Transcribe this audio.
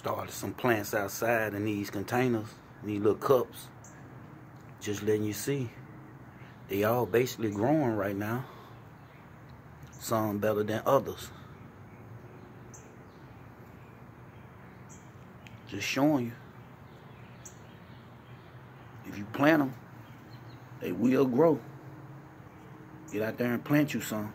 started some plants outside in these containers, these little cups. Just letting you see. They all basically growing right now. Some better than others. Just showing you. If you plant them, they will grow. Get out there and plant you some.